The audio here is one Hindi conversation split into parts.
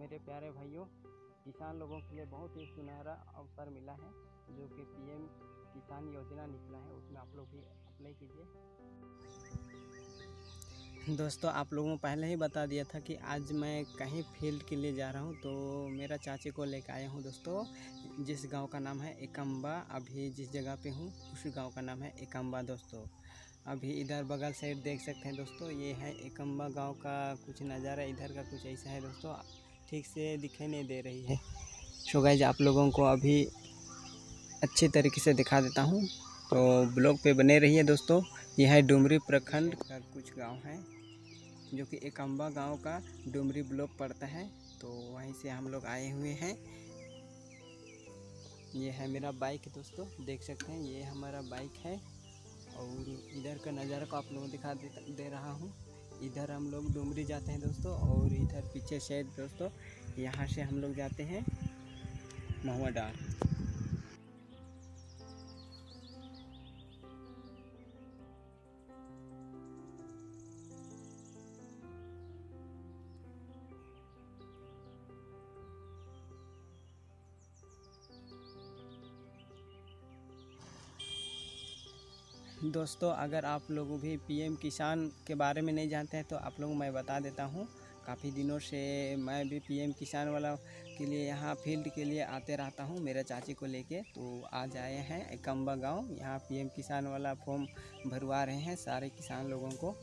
मेरे प्यारे भाइयों, किसान लोगों के लिए बहुत ही सुनहरा अवसर मिला है, जो कि पीएम किसान योजना निकला है, उसमें आप लोग भी अप्लाई कीजिए। दोस्तों, आप लोगों को पहले ही बता दिया था कि आज मैं कहीं फ़ील्ड के लिए जा रहा हूँ तो मेरा चाची को लेकर आया हूँ दोस्तों, जिस गाँव का नाम है एकम्बा अभी जिस जगह पे हूँ, उस गाँव का नाम है एकम्बा दोस्तों। अभी इधर बगल साइड देख सकते हैं दोस्तों, ये है एकम्बा गाँव का कुछ नज़ारा, इधर का कुछ ऐसा है दोस्तों ठीक से दिखाई नहीं दे रही है। सो गाइज़ आप लोगों को अभी अच्छे तरीके से दिखा देता हूँ। तो ब्लॉग पे बने रहिए दोस्तों। यह है डुमरी प्रखंड का कुछ गाँव है, जो कि एकम्बा गाँव का डुमरी ब्लॉक पड़ता है। तो वहीं से हम लोग आए हुए हैं। ये है मेरा बाइक दोस्तों, देख सकते हैं। ये हमारा बाइक है और इधर का नज़ारा को आप लोगों को दिखा दे रहा हूँ। इधर हम लोग डुमरी जाते हैं दोस्तों, और इधर पीछे शायद दोस्तों, यहाँ से हम लोग जाते हैं महुआ डार दोस्तों, अगर आप लोग भी पीएम किसान के बारे में नहीं जानते हैं तो आप लोगों मैं बता देता हूँ। काफ़ी दिनों से मैं भी पीएम किसान वाला के लिए यहाँ फ़ील्ड के लिए आते रहता हूँ, मेरे चाची को लेके। तो आज आए हैं एकम्बा गाँव। यहाँ पीएम किसान वाला फॉर्म भरवा रहे हैं सारे किसान लोगों को।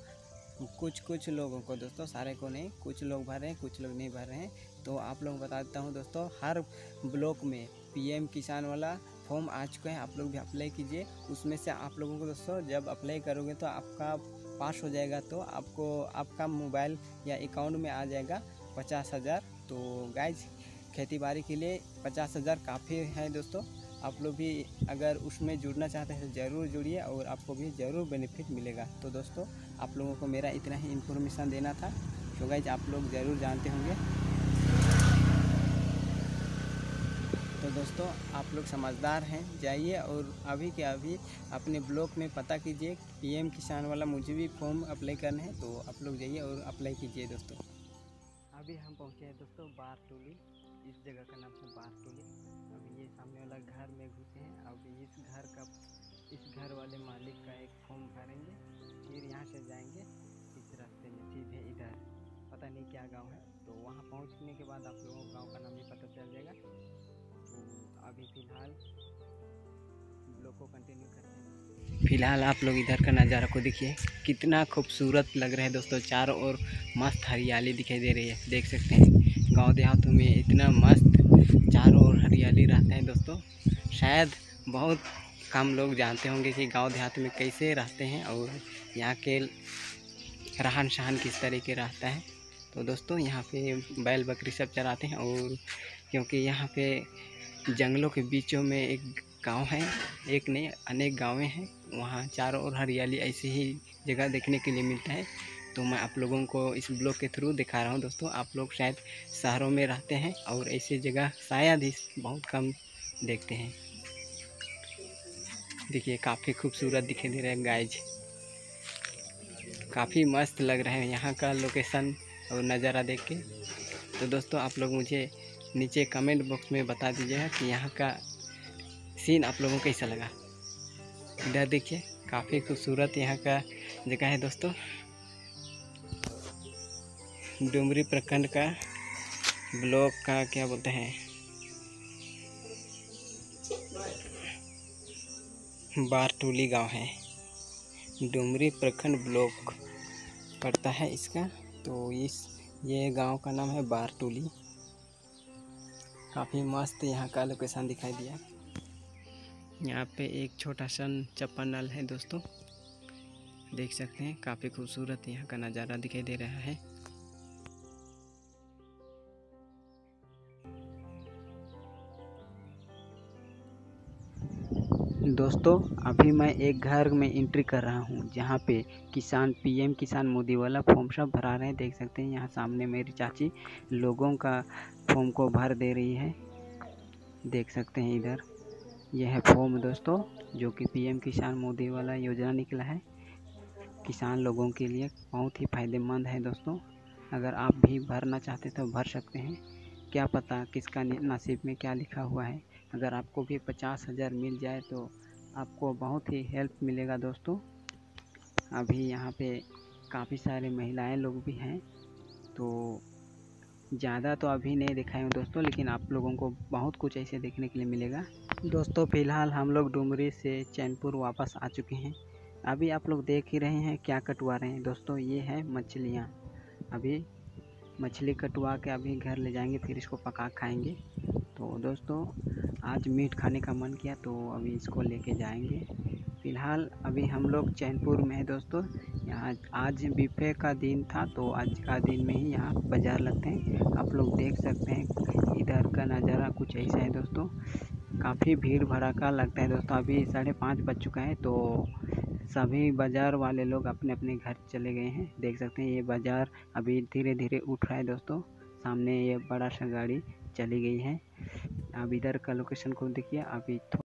कुछ कुछ लोगों को दोस्तों, सारे को नहीं, कुछ लोग भर रहे हैं, कुछ लोग नहीं भर रहे हैं। तो आप लोग बता देता हूँ दोस्तों, हर ब्लॉक में पीएम किसान वाला फॉर्म आ चुका है, आप लोग भी अप्लाई कीजिए। उसमें से आप लोगों को दोस्तों, जब अप्लाई करोगे तो आपका पास हो जाएगा तो आपको, आपका मोबाइल या अकाउंट में आ जाएगा पचास हज़ार। तो गाइज़ खेती बाड़ी के लिए पचास हज़ार काफ़ी है दोस्तों। आप लोग भी अगर उसमें जुड़ना चाहते हैं तो ज़रूर जुड़िए और आपको भी ज़रूर बेनिफिट मिलेगा। तो दोस्तों, आप लोगों को मेरा इतना ही इन्फॉर्मेशन देना था। तो गाइज़ आप लोग ज़रूर जानते होंगे। दोस्तों, आप लोग समझदार हैं, जाइए और अभी के अभी अपने ब्लॉक में पता कीजिए, पीएम किसान वाला मुझे भी फॉर्म अप्लाई करना है तो आप लोग जाइए और अप्लाई कीजिए दोस्तों। अभी हम पहुँचे हैं दोस्तों बार टोली इस जगह का नाम है बार टोली अभी ये सामने वाला घर में घुसे हैं अभी इस घर का, इस घर वाले मालिक का एक फॉर्म भरेंगे, फिर यहाँ से जाएँगे, इस रास्ते में सीधे इधर, पता नहीं क्या गाँव है तो वहाँ पहुँचने के बाद आप लोगों को गाँव का नाम भी पता चल जाएगा। अभी फ़िलहाल को कंटिन्यू करते हैं। फ़िलहाल आप लोग इधर का नज़ारा को देखिए। कितना खूबसूरत लग रहा है दोस्तों, चारों ओर मस्त हरियाली दिखाई दे रही है। देख सकते हैं, गाँव देहातों में इतना मस्त चारों ओर हरियाली रहता है दोस्तों। शायद बहुत कम लोग जानते होंगे कि गाँव देहात में कैसे रहते हैं और यहाँ के रहन सहन किस तरीके रहता है। तो दोस्तों, यहाँ पे बैल बकरी सब चराते हैं और क्योंकि यहाँ पे जंगलों के बीचों में एक गाँव है, एक नहीं अनेक गांवें हैं, वहाँ चारों ओर हरियाली ऐसी ही जगह देखने के लिए मिलता है। तो मैं आप लोगों को इस ब्लॉग के थ्रू दिखा रहा हूँ दोस्तों, आप लोग शायद शहरों में रहते हैं और ऐसी जगह शायद ही बहुत कम देखते हैं। देखिए, काफ़ी खूबसूरत दिखाई दे रहा है गाइज़ काफ़ी मस्त लग रहा है यहाँ का लोकेशन और नज़ारा देख के। तो दोस्तों, आप लोग मुझे नीचे कमेंट बॉक्स में बता दीजिएगा कि यहाँ का सीन आप लोगों को कैसा लगा। इधर देखिए, काफ़ी खूबसूरत यहाँ का जगह है दोस्तों। डुमरी प्रखंड का ब्लॉक का क्या बोलते हैं? बारटोली गाँव है। डुमरी प्रखंड ब्लॉक पड़ता है इसका। तो इस, ये गाँव का नाम है बारटोली। काफ़ी मस्त यहाँ का लोकेशन दिखाई दिया। यहाँ पे एक छोटा सा चप्पन नल है दोस्तों। देख सकते हैं, काफ़ी खूबसूरत यहाँ का नज़ारा दिखाई दे रहा है। दोस्तों, अभी मैं एक घर में एंट्री कर रहा हूँ, जहाँ पे किसान पीएम किसान मोदी वाला फॉर्म सब भरा रहे हैं। देख सकते हैं, यहाँ सामने मेरी चाची लोगों का फॉर्म को भर दे रही है। देख सकते हैं इधर, यह है फॉर्म दोस्तों, जो कि पीएम किसान मोदी वाला योजना निकला है। किसान लोगों के लिए बहुत ही फ़ायदेमंद है दोस्तों। अगर आप भी भरना चाहते तो भर सकते हैं। क्या पता किसका नसीब में क्या लिखा हुआ है। अगर आपको भी पचास हज़ार मिल जाए तो आपको बहुत ही हेल्प मिलेगा दोस्तों। अभी यहाँ पे काफ़ी सारे महिलाएँ लोग भी हैं तो ज़्यादा तो अभी नहीं दिखाए हूँ दोस्तों, लेकिन आप लोगों को बहुत कुछ ऐसे देखने के लिए मिलेगा। दोस्तों, फ़िलहाल हम लोग डुमरी से चैनपुर वापस आ चुके हैं। अभी आप लोग देख ही रहे हैं क्या कटवा रहे हैं। दोस्तों, ये है मछलियाँ। अभी मछली कटवा के अभी घर ले जाएँगे, फिर इसको पका खाएँगे। तो दोस्तों, आज मीट खाने का मन किया तो अभी इसको लेके जाएँगे। फ़िलहाल अभी हम लोग चैनपुर में है दोस्तों। यहाँ आज बीफे का दिन था तो आज का दिन में ही यहाँ बाज़ार लगते हैं। आप लोग देख सकते हैं, इधर का नज़ारा कुछ ऐसा है दोस्तों। काफ़ी भीड़ भड़ाका लगता है दोस्तों। अभी साढ़े पाँच बज चुका है तो सभी बाज़ार वाले लोग अपने अपने घर चले गए हैं। देख सकते हैं, ये बाज़ार अभी धीरे धीरे उठ रहा है दोस्तों। सामने ये बड़ा सा गाड़ी चली गई हैं। अब इधर का लोकेशन को देखिए अभी